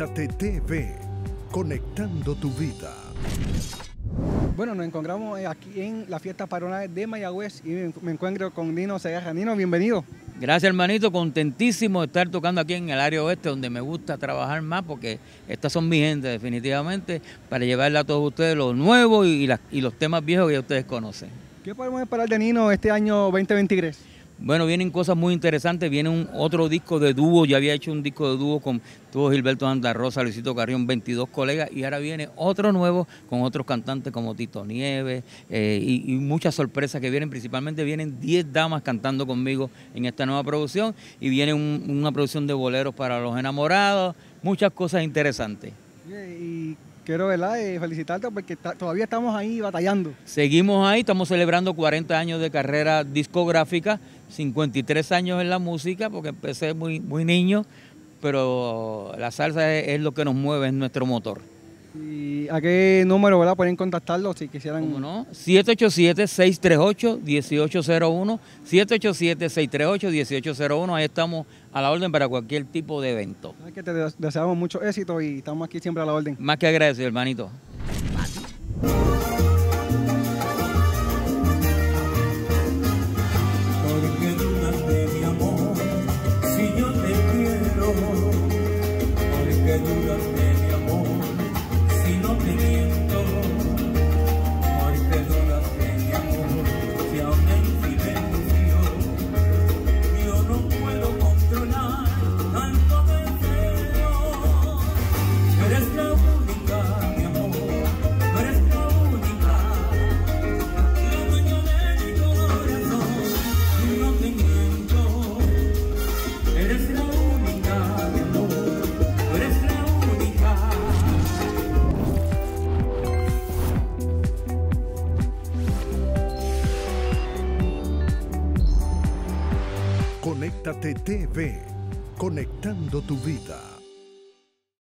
Conéctate TV, conectando tu vida. Bueno, nos encontramos eh, aquí en la fiesta patronal de Mayagüez y me- me encuentro con Nino Segarra. Nino, bienvenido. Gracias hermanito, contentísimo de estar tocando aquí en el área oeste donde me gusta trabajar más porque estas son mi gente definitivamente para llevarle a todos ustedes lo nuevo y, las- y los temas viejos que ya ustedes conocen. ¿Qué podemos esperar de Nino este año 2023? Bueno, vienen cosas muy interesantes, viene un otro disco de dúo, ya había hecho un disco de dúo con tuvo Gilberto Santa Rosa, Luisito Carrión, 22 colegas. Y ahora viene otro nuevo con otros cantantes como Tito Nieves eh, y, y muchas sorpresas que vienen, principalmente vienen 10 damas cantando conmigo en esta nueva producción. Y viene un- una producción de boleros para los enamorados, muchas cosas interesantes. Y quiero ¿verdad? eh, felicitarte porque está- todavía estamos ahí batallando. Seguimos ahí, estamos celebrando 40 años de carrera discográfica, 53 años en la música, porque empecé muy, muy niño, pero la salsa es, es lo que nos mueve, es nuestro motor. ¿Y a qué número ¿verdad? pueden contactarlo si quisieran? ¿Cómo no? 787-638-1801, 787-638-1801, ahí estamos a la orden para cualquier tipo de evento. Sabes que te des- deseamos mucho éxito y estamos aquí siempre a la orden. Más que agradecido, hermanito. Conéctate TV, conectando tu vida.